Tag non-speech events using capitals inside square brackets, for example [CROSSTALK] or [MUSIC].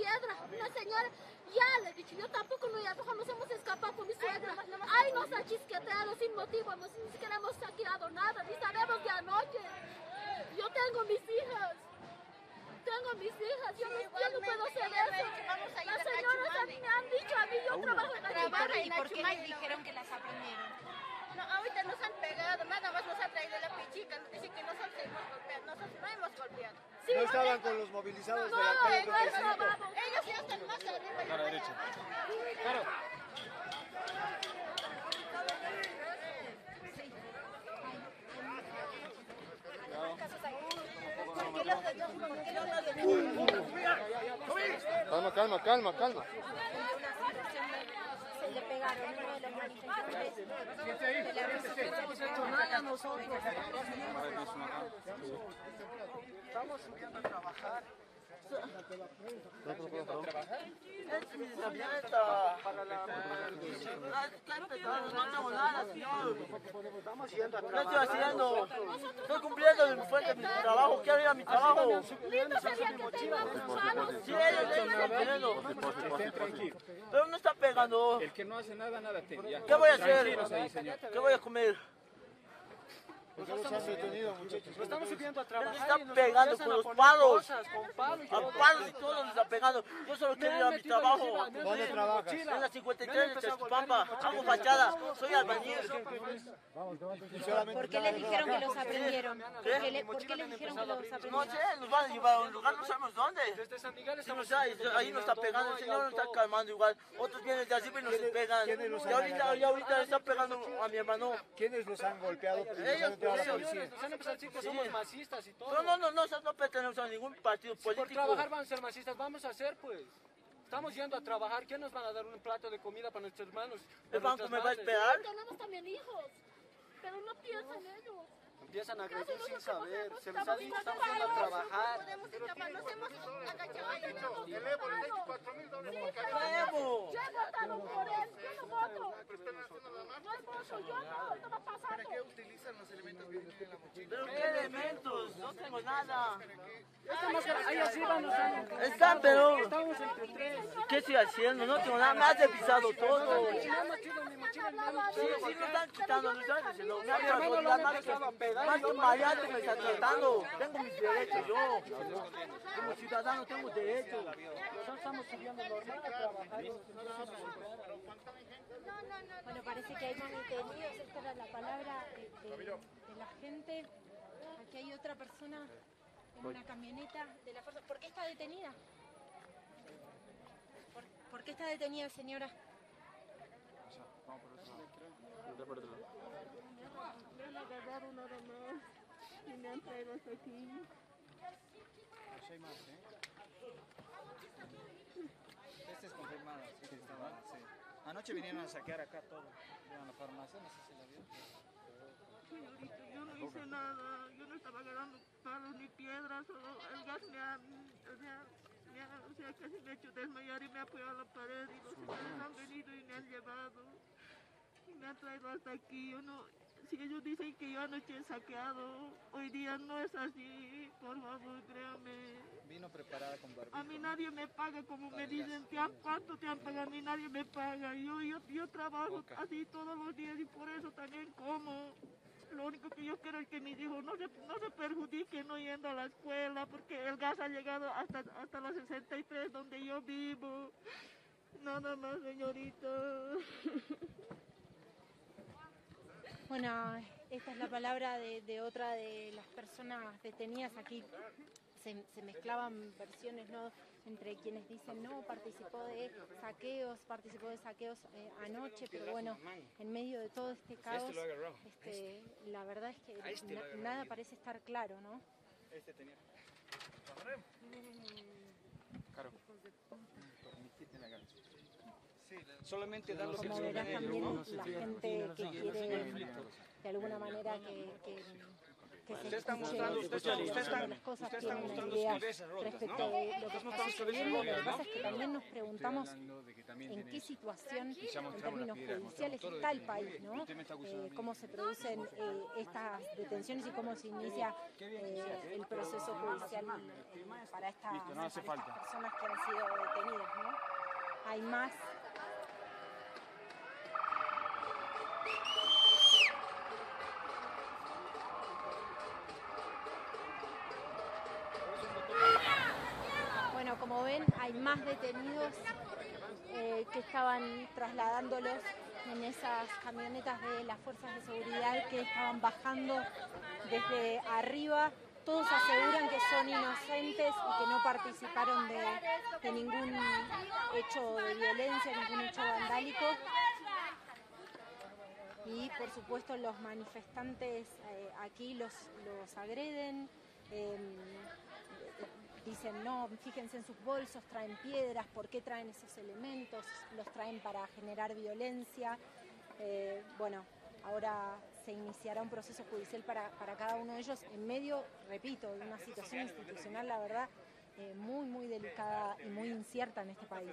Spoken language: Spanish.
piedra. Una señora, ya le he dicho, yo tampoco no, ya nos hemos escapado con mi suegra. Ay, nos ha chisqueteado sin motivo, no, ni siquiera hemos saqueado nada, ni sabemos de anoche. Yo tengo mis hijas. Tengo mis hijas, yo, no, yo no puedo hacer eso. Las señoras a mí me han dicho a mí, yo trabajo en Trabaja Achimani. y por qué les dijeron que las aprendieron. No, ahorita nos han pegado, nada más nos ha traído la pichica, nos dice que nosotros hemos golpeado, nosotros no hemos golpeado. Sí, No estaban con los movilizados de la No, no es 35. trabajo. Ellos ya están más arriba. A la derecha. Claro. Calma, calma, calma, calma. Se manifestantes de la resistencia. ¿Qué estoy haciendo? Estoy cumpliendo mi fuente, mi trabajo. Quiero ir a mi trabajo. Sí. Pero no está pegando. El que no hace nada, nada. ¿Qué voy a hacer? ¿Qué voy a comer? ¿Por qué los han detenido, muchachos? Estamos subiendo a trabajar están y nos pegando empiezan con los palos. cosas, con palos y A todo. palos y todo nos está pegando. Yo solo quiero ir a mi trabajo. ¿Dónde trabajas? En la 53 de Chachupampa. Hago fachada. Soy albañil. ¿Por qué les dijeron que los aprendieron? ¿Por qué, le- por qué les dijeron que los No aprendieron? sé, nos van a llevar a un lugar, no sabemos dónde. Desde San Miguel estamos ahí nos está pegando, el señor nos está calmando igual. Otros vienen de arriba y nos pegan. Y ahorita, ahorita le están pegando a mi hermano. ¿Quiénes los han golpeado? Ellos, a la policía. Nos han empezado a decir que somos masistas y todo. No, no, no, no, nosotros no pertenecemos a ningún partido Por político. trabajar van a ser masistas, vamos a hacer pues. Estamos yendo a trabajar, ¿quién nos van a dar un plato de comida para nuestros hermanos? ¿El banco me va a esperar? Tenemos también hijos, pero no piensan ellos. Empiezan a agredir Casi sin saber. Se les ha dicho, estamos yendo a trabajar. Podemos escapar, nos hemos agachado y tenemos ¡Traemos! Yo he votado por él, yo no voto. No es voto, yo no, esto va pasando. ¿Pero qué elementos? No tengo nada. Ahí han... Están, pero... Estamos entre tres. ¿Qué estoy haciendo? No tengo nada, me has revisado todo. No mochila, no Sí, sí, me están quitando, me están diciendo, más que, me están tratando. Tengo mis derechos yo. Como ciudadano tengo derechos. Nosotros estamos subiendo normal a trabajar. Bueno, parece que hay más detenidos. Esta era la palabra de, de- de la gente. Aquí hay otra persona en una camioneta de la fuerza. ¿Por qué está detenida? ¿Por, por qué está detenida, señora? Me han agarrado nada más y me han traído hasta aquí. Este es confirmado, sí, que estaba, sí. Anoche vinieron a saquear acá todo. La farmacia, no sé si la vio. Señorita, yo no hice nada, yo no estaba agarrando palos ni piedras, solo el gas me ha, me ha, me ha- o sea, casi me ha hecho desmayar y me ha apoyado a la pared y los señores han venido y me han llevado y me han traído hasta aquí. Yo no, si ellos dicen que yo anoche he saqueado, hoy día no es así, por favor, créame. Vino preparada con barbijo. A mí nadie me paga como me dicen, ¿te han, ¿cuánto te han pagado? A mí nadie me paga. Yo, yo, yo trabajo así todos los días y por eso también como. Lo único que yo quiero es que mis hijos no se, no se perjudiquen no yendo a la escuela porque el gas ha llegado hasta, hasta la 63 donde yo vivo. Nada más, señorita. [LAUGHS] Bueno, esta es la palabra de, de otra de las personas detenidas aquí. Se, se mezclaban versiones ¿no? entre quienes dicen no, participó de saqueos, participó de saqueos eh, anoche, pero bueno, en medio de todo este caos, este, la verdad es que na- nada parece estar claro, ¿no? Este tenía. Lo que Como verás también la gente que quiere de alguna manera que, que- que se Usted está mostrando, usted está, usted está, las cosas usted está mostrando cabezas rotas, respecto ¿no? de lo que está sucediendo. Lo que pasa es que también nos preguntamos en qué situación en términos judiciales está el que país. ¿no? Eh, cómo se producen eh, estas detenciones y cómo se inicia eh, el proceso judicial eh, para estas, para estas falta. personas que han sido detenidas, ¿no? Hay más Bueno, como ven, hay más detenidos eh, que estaban trasladándolos en esas camionetas de las fuerzas de seguridad que estaban bajando desde arriba. Todos aseguran que son inocentes y que no participaron de, de ningún hecho de violencia, ningún hecho vandálico. Y por supuesto los manifestantes eh, aquí los, los agreden. em, dicen, no, fíjense en sus bolsos, traen piedras, ¿por qué traen esos elementos? Los traen para generar violencia. Eh, bueno, ahora se iniciará un proceso judicial para, para cada uno de ellos en medio, repito, de una situación institucional, la verdad, eh, muy, muy delicada y muy incierta en este país.